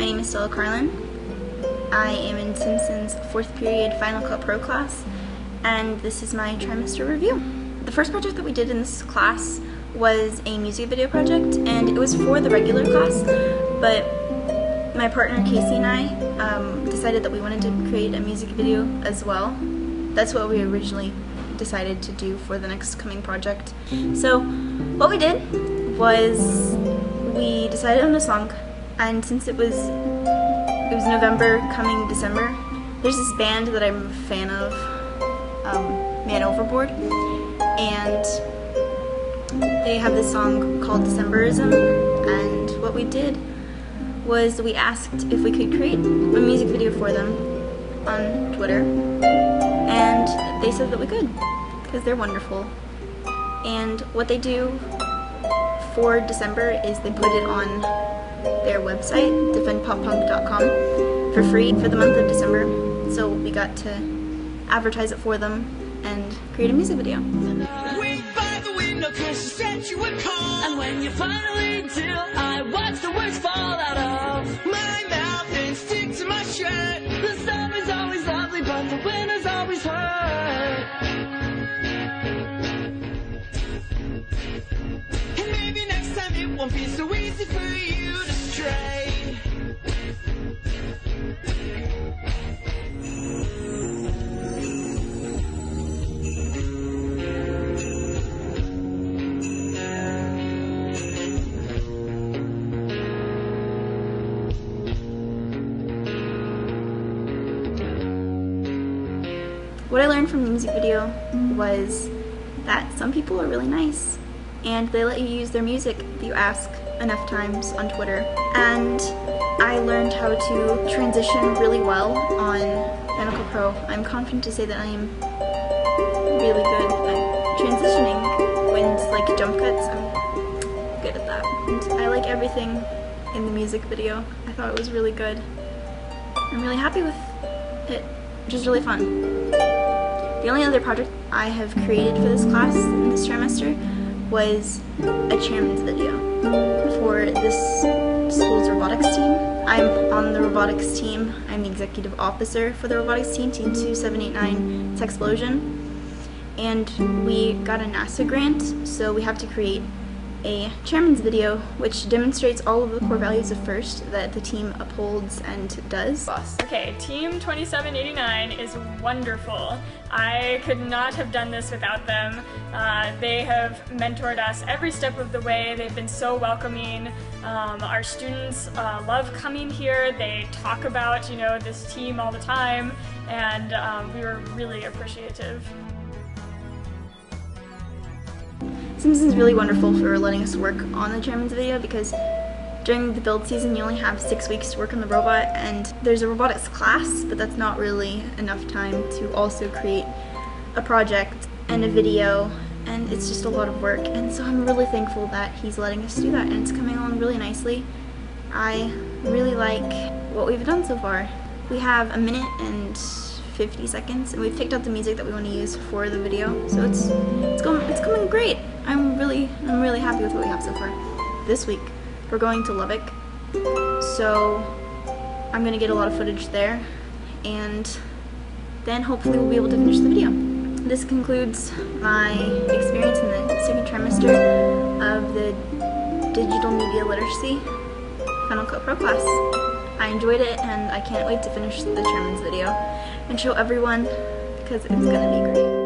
My name is Stella Carlin. I am in Simpson's fourth period Final Cut Pro class, and this is my trimester review. The first project that we did in this class was a music video project, and it was for the regular class, but my partner Casey and I um, decided that we wanted to create a music video as well. That's what we originally decided to do for the next coming project. So what we did was we decided on a song and since it was it was November coming December, there's this band that I'm a fan of, um, Man Overboard, and they have this song called Decemberism, and what we did was we asked if we could create a music video for them on Twitter, and they said that we could, because they're wonderful. And what they do for December is they put it on their website, defendpoppunk.com, for free for the month of December. So we got to advertise it for them and create a music video. Wait by the window cause she said you would call And when you finally do I watch the words fall out of won't be so easy for you to stray. What I learned from the music video was that some people are really nice and they let you use their music if you ask enough times on Twitter. And I learned how to transition really well on Cut Pro. I'm confident to say that I am really good at transitioning when like jump cuts. I'm good at that. And I like everything in the music video. I thought it was really good. I'm really happy with it, which is really fun. The only other project I have created for this class in this trimester was a chairman's video for this school's robotics team. I'm on the robotics team. I'm the executive officer for the robotics team, Team 2789 TEXplosion. And we got a NASA grant, so we have to create a chairman's video which demonstrates all of the core values of FIRST that the team upholds and does. Okay, Team 2789 is wonderful. I could not have done this without them. Uh, they have mentored us every step of the way. They've been so welcoming. Um, our students uh, love coming here. They talk about, you know, this team all the time, and um, we were really appreciative. Simpson's really wonderful for letting us work on the chairman's video because during the build season you only have six weeks to work on the robot and there's a robotics class but that's not really enough time to also create a project and a video and it's just a lot of work and so I'm really thankful that he's letting us do that and it's coming along really nicely. I really like what we've done so far. We have a minute and 50 seconds and we've picked out the music that we want to use for the video. So it's it's going it's coming great. I'm really I'm really happy with what we have so far. This week we're going to Lubbock. So I'm gonna get a lot of footage there and then hopefully we'll be able to finish the video. This concludes my experience in the second trimester of the digital media literacy Final Cut Pro class. I enjoyed it and I can't wait to finish the Chairman's video and show everyone because it's gonna be great.